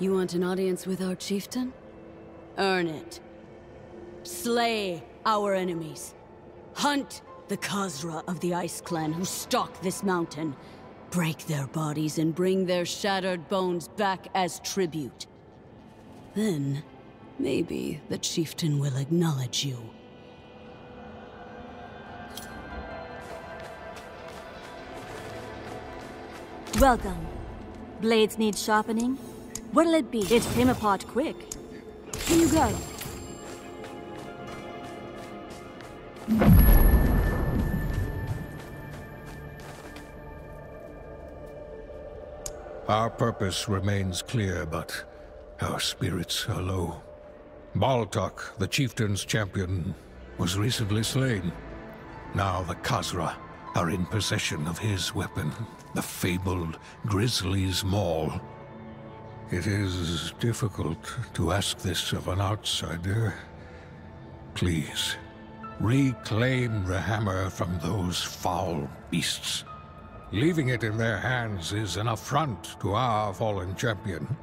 You want an audience with our chieftain? Earn it. Slay our enemies. Hunt the Khazra of the Ice Clan who stalk this mountain. Break their bodies and bring their shattered bones back as tribute. Then, maybe the chieftain will acknowledge you. Welcome. Blades need sharpening? What'll it be? It came apart quick. Here you go. Our purpose remains clear, but our spirits are low. Baltok, the chieftain's champion, was recently slain. Now the Khazra are in possession of his weapon, the fabled Grizzly's Maul. It is difficult to ask this of an outsider. Please, reclaim the hammer from those foul beasts. Leaving it in their hands is an affront to our fallen champion.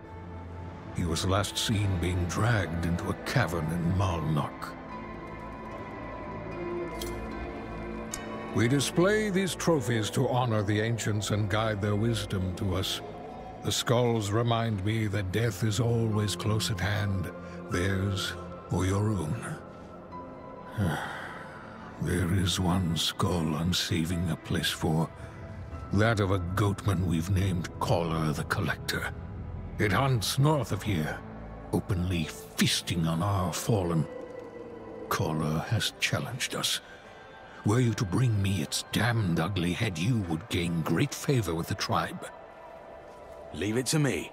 He was last seen being dragged into a cavern in Malnok. We display these trophies to honor the ancients and guide their wisdom to us. The skulls remind me that death is always close at hand, theirs or your own. There is one skull I'm saving a place for. That of a goatman we've named Caller the Collector. It hunts north of here, openly feasting on our fallen. Caller has challenged us. Were you to bring me its damned ugly head, you would gain great favor with the tribe. Leave it to me.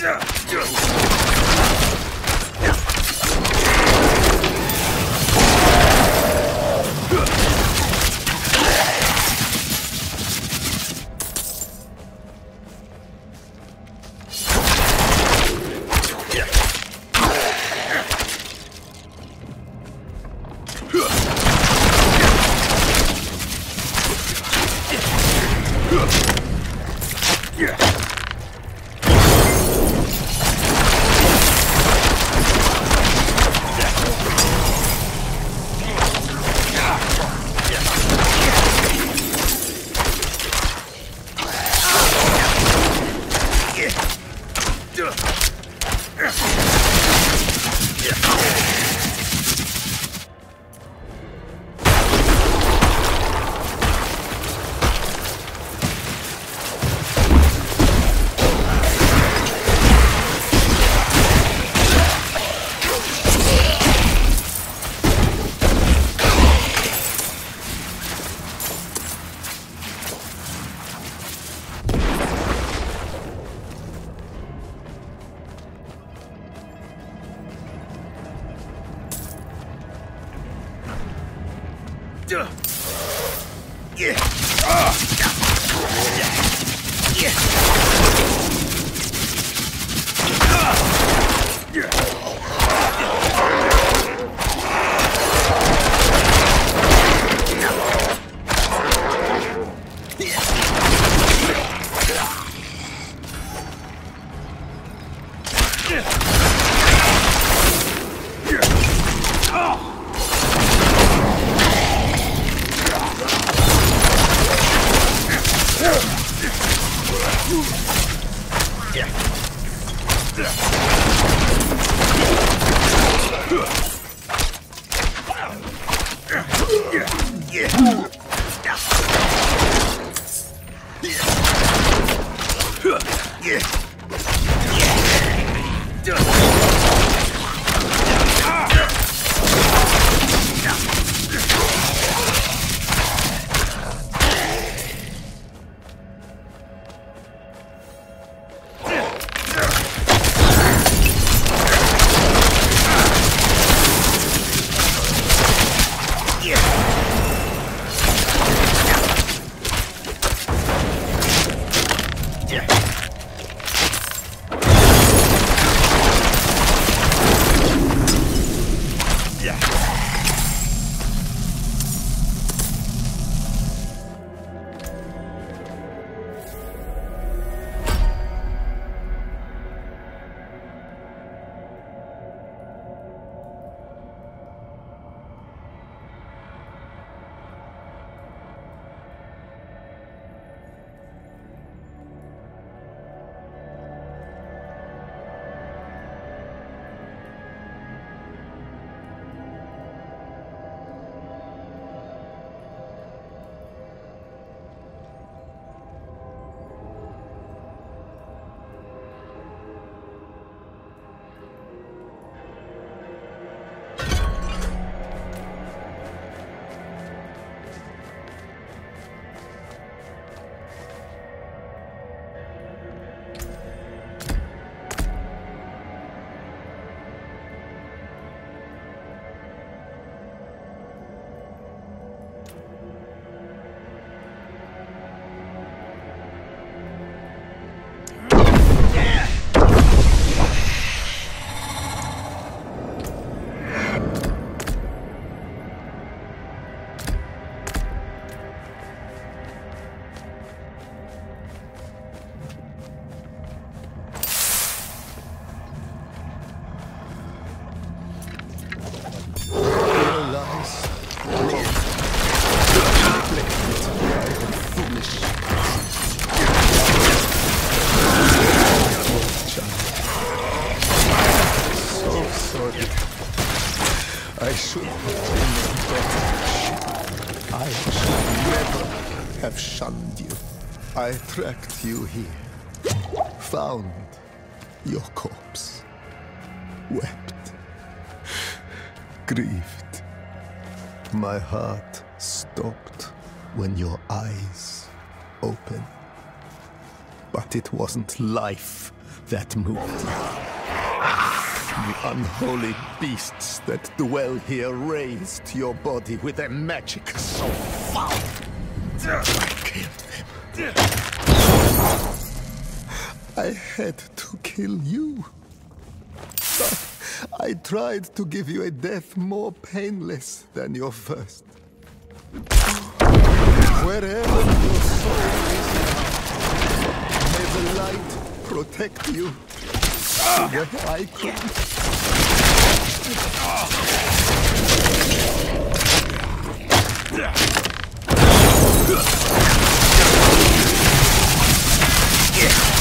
Just... I tracked you here. Found your corpse. Wept. Grieved. My heart stopped when your eyes opened. But it wasn't life that moved. The unholy beasts that dwell here raised your body with their magic so foul. I killed them. I had to kill you. I tried to give you a death more painless than your first. Wherever your soul is may the light protect you. Where I couldn't.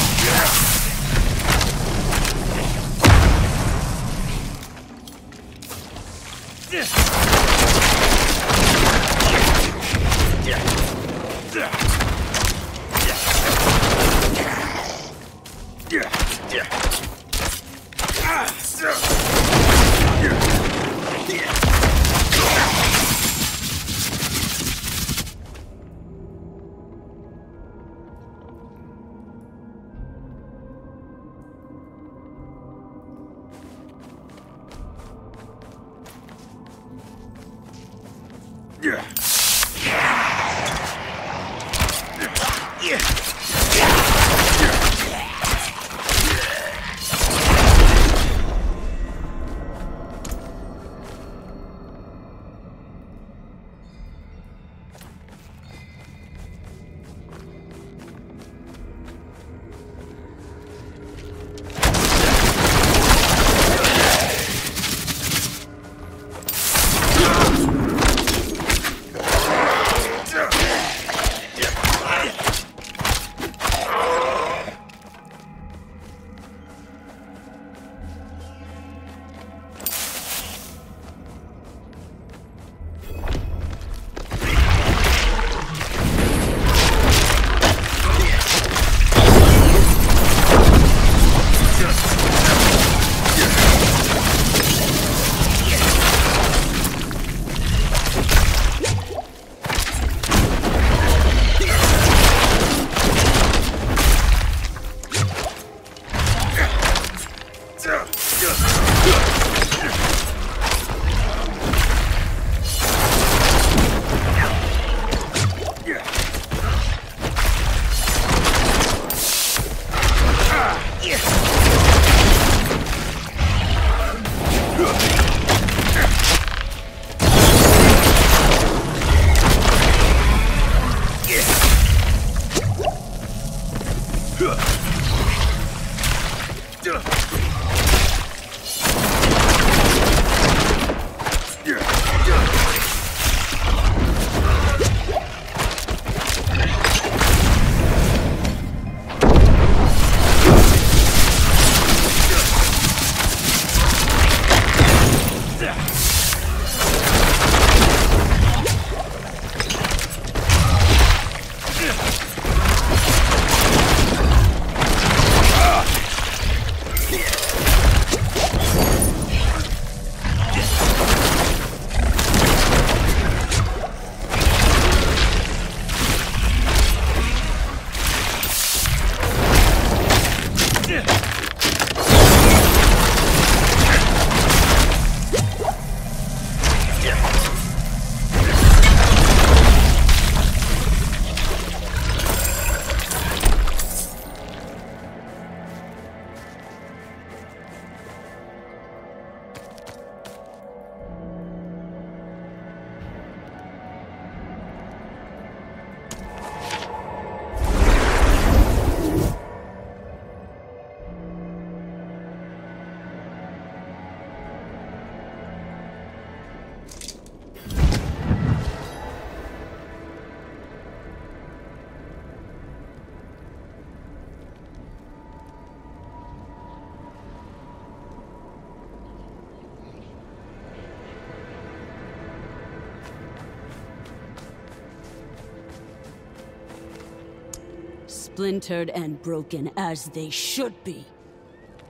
splintered and broken as they should be.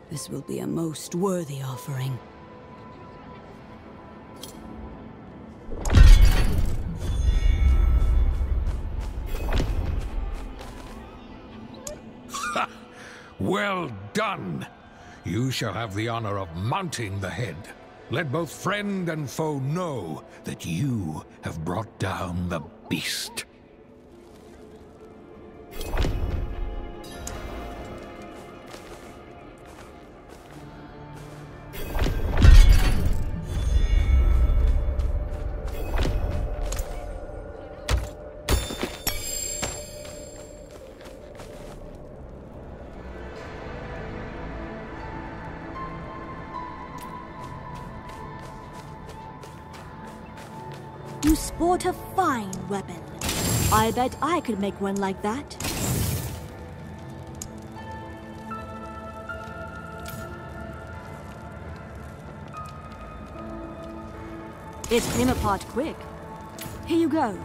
This will be a most worthy offering. well done! You shall have the honor of mounting the head. Let both friend and foe know that you have brought down the beast. bet I could make one like that. It came apart quick. Here you go.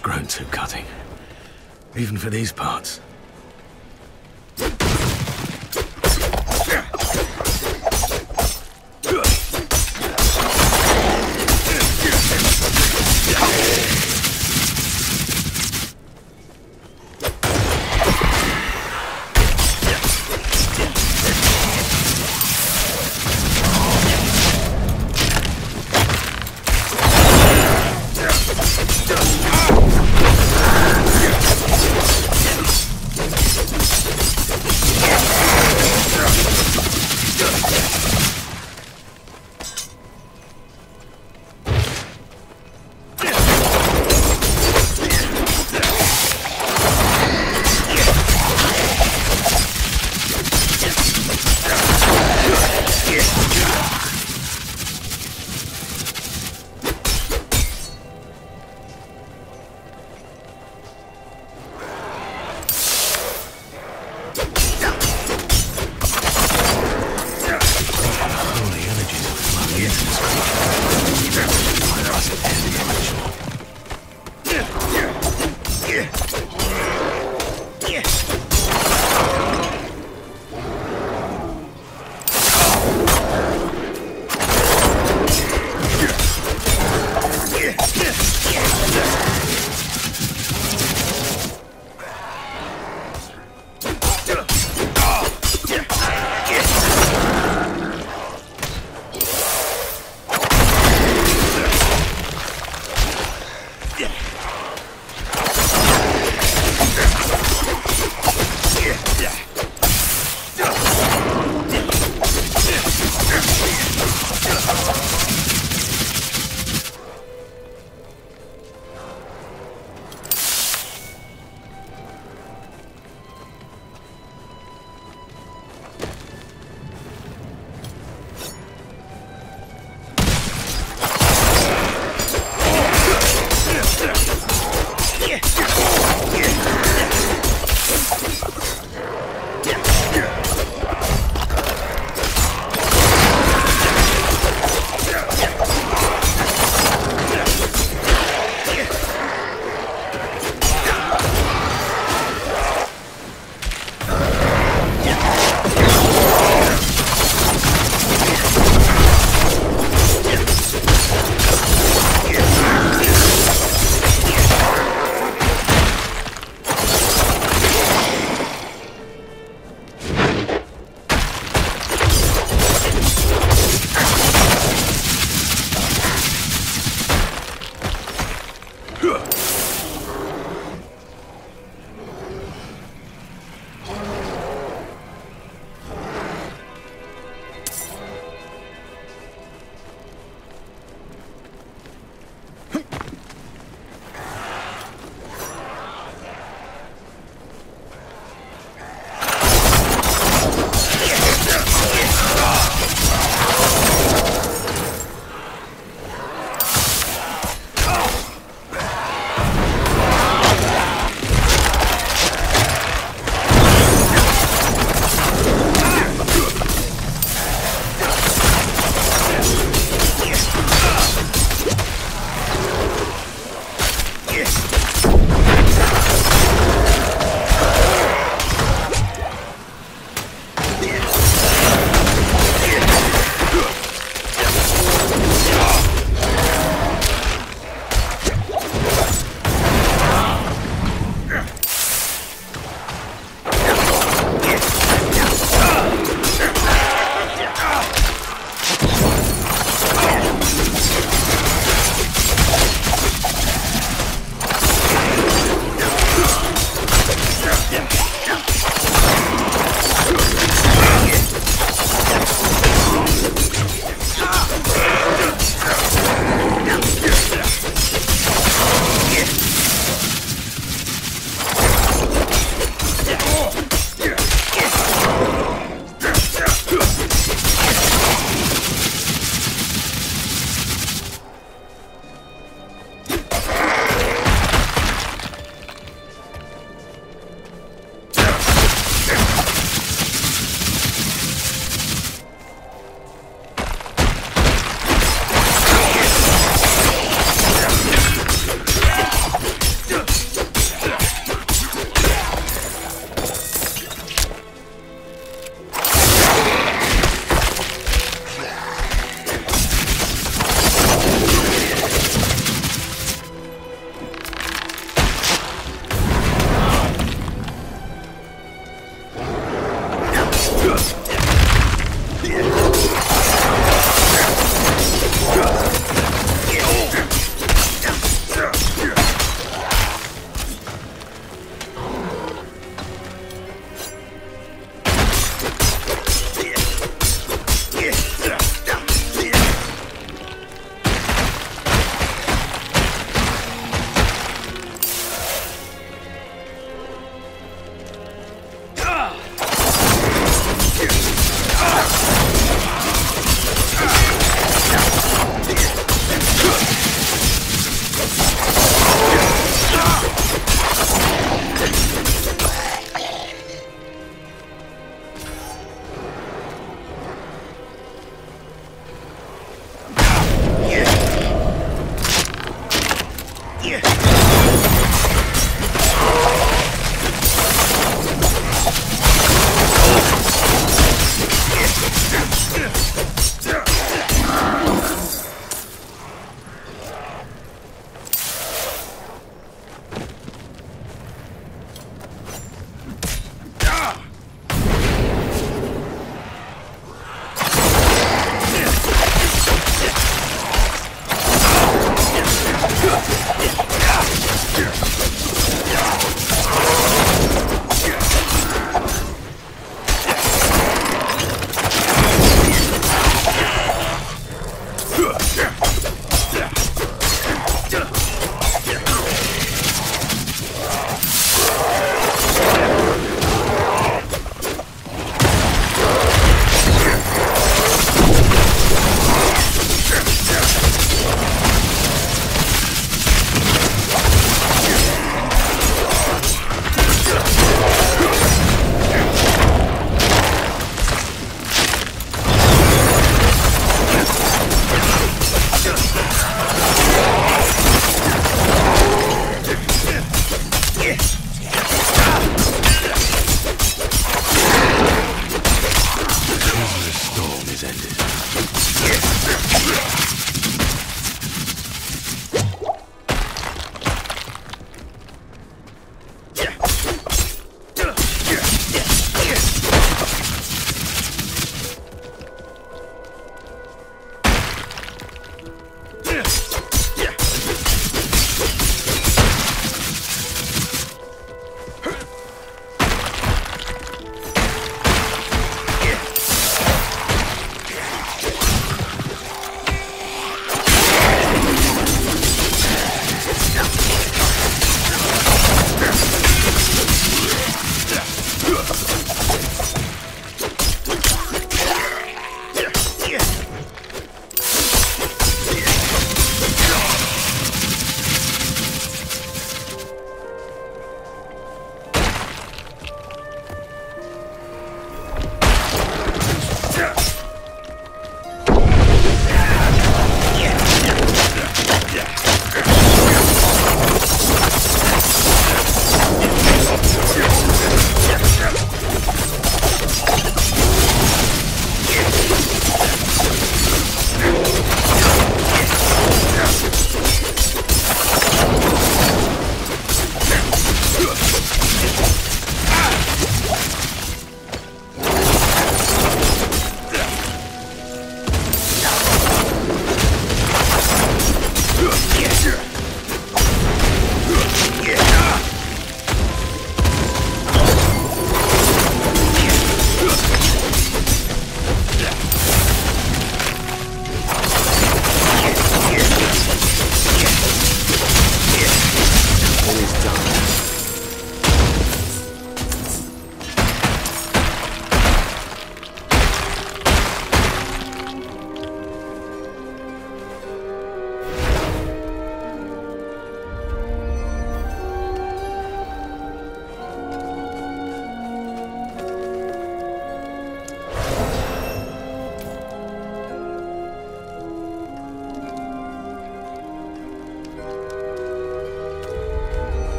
Grown too cutting. Even for these parts.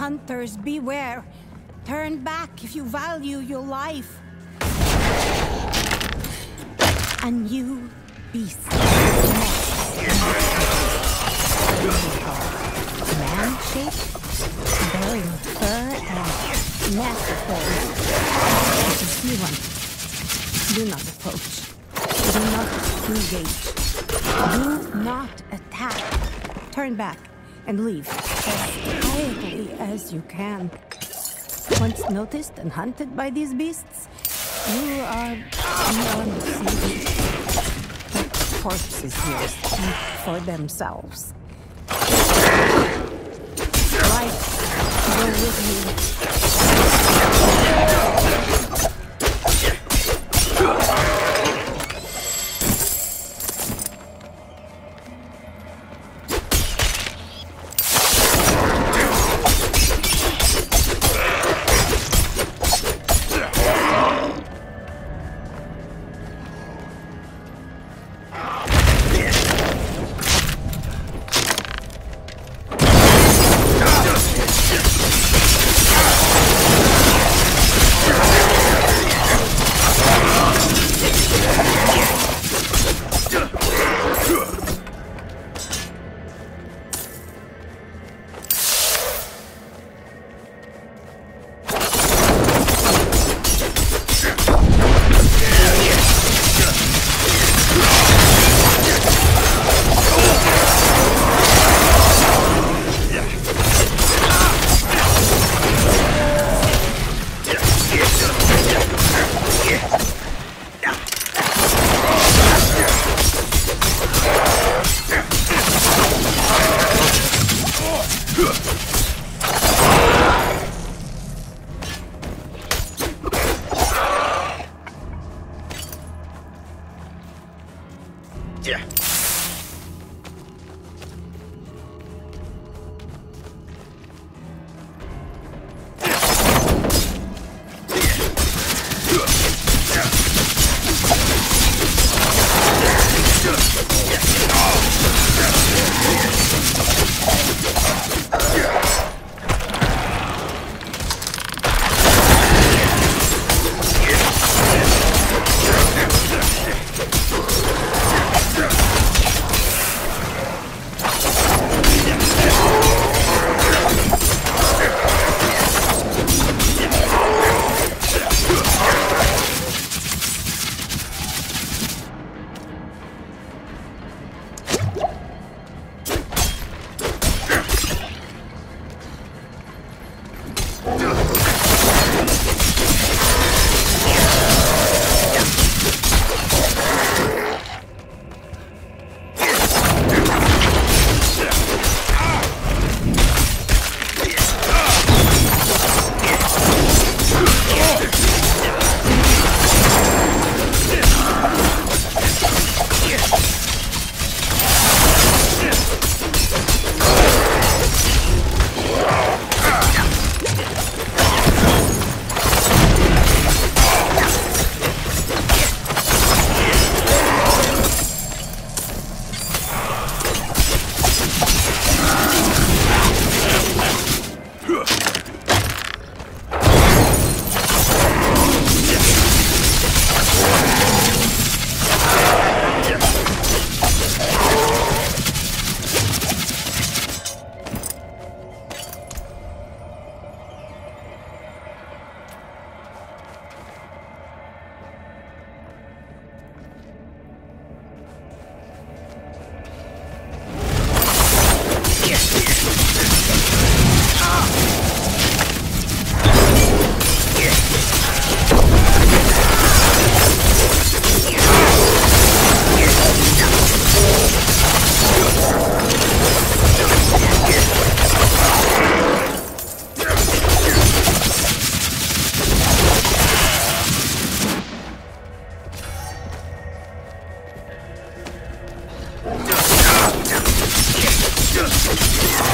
Hunters, beware. Turn back if you value your life. A new beast. Man shaped, bearing fur and massive If you see one, do not approach. Do not engage. Do not attack. Turn back and leave as quietly as you can. Once noticed and hunted by these beasts, you are beyond. The corpses here speak for themselves. Life go with you. Just...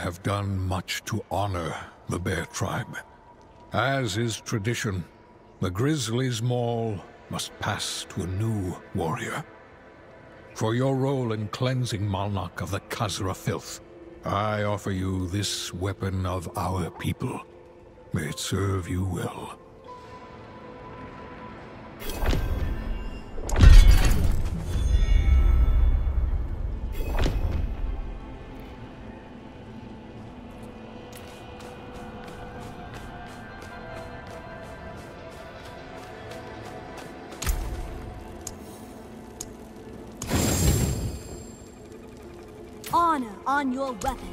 have done much to honor the Bear Tribe. As is tradition, the Grizzly's Maul must pass to a new warrior. For your role in cleansing Malnok of the Khazra filth, I offer you this weapon of our people. May it serve you well. Your weapon.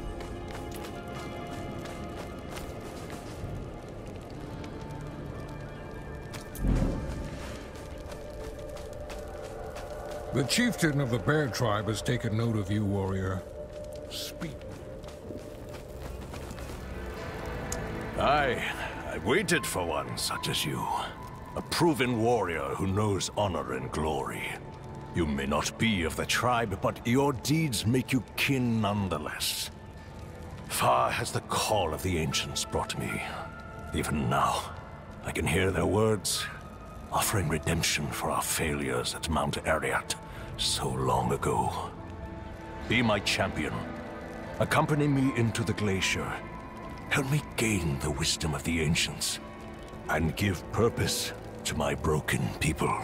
The chieftain of the Bear Tribe has taken note of you, warrior. Speak. Aye, I waited for one such as you. A proven warrior who knows honor and glory. You may not be of the tribe, but your deeds make you kin nonetheless. Far has the call of the ancients brought me. Even now, I can hear their words, offering redemption for our failures at Mount Arreat so long ago. Be my champion. Accompany me into the glacier. Help me gain the wisdom of the ancients. And give purpose to my broken people.